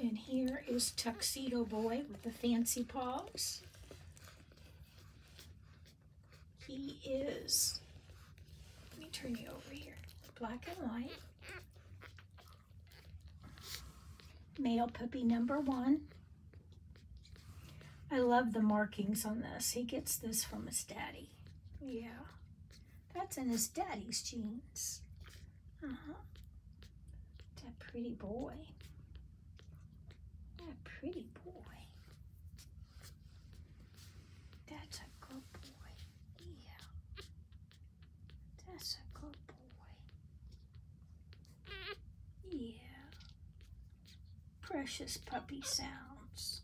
And here is Tuxedo Boy with the fancy paws. He is, let me turn you over here, black and white. Male puppy number one. I love the markings on this. He gets this from his daddy. Yeah, that's in his daddy's genes. Uh-huh. That pretty boy. That pretty boy. That's a good boy. Yeah. That's a good boy. Yeah. Precious puppy sounds.